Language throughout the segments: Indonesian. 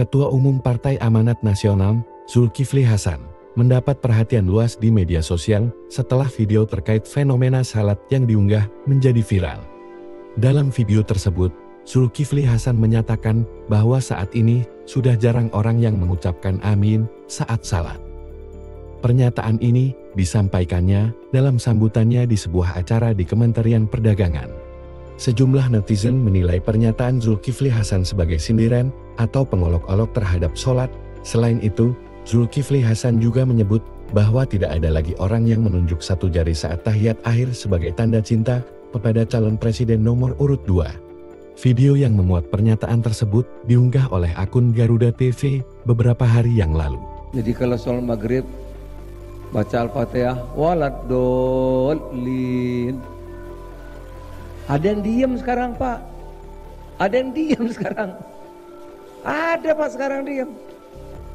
Ketua Umum Partai Amanat Nasional, Zulkifli Hasan, mendapat perhatian luas di media sosial setelah video terkait fenomena salat yang diunggah menjadi viral. Dalam video tersebut, Zulkifli Hasan menyatakan bahwa saat ini sudah jarang orang yang mengucapkan amin saat salat. Pernyataan ini disampaikannya dalam sambutannya di sebuah acara di Kementerian Perdagangan. Sejumlah netizen menilai pernyataan Zulkifli Hasan sebagai sindiran atau pengolok-olok terhadap sholat. Selain itu, Zulkifli Hasan juga menyebut bahwa tidak ada lagi orang yang menunjuk satu jari saat tahiyat akhir sebagai tanda cinta kepada calon presiden nomor urut 2. Video yang memuat pernyataan tersebut diunggah oleh akun Garuda TV beberapa hari yang lalu. Jadi kalau sholat maghrib baca Al-Fatihah waladolin ada yang diem sekarang Pak. Ada yang diem sekarang. Ada Pak sekarang diem.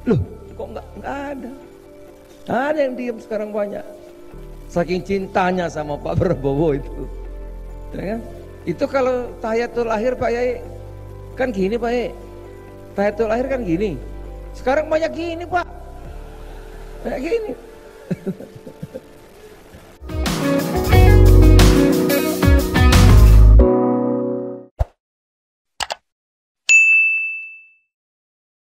Loh kok enggak ada. Ada yang diem sekarang banyak. Saking cintanya sama Pak Prabowo itu. Ya kan? Itu kalau tahiyatul akhir Pak Yai kan gini Pak Yai. Tahiyatul akhir kan gini. Sekarang banyak gini Pak. Kayak gini.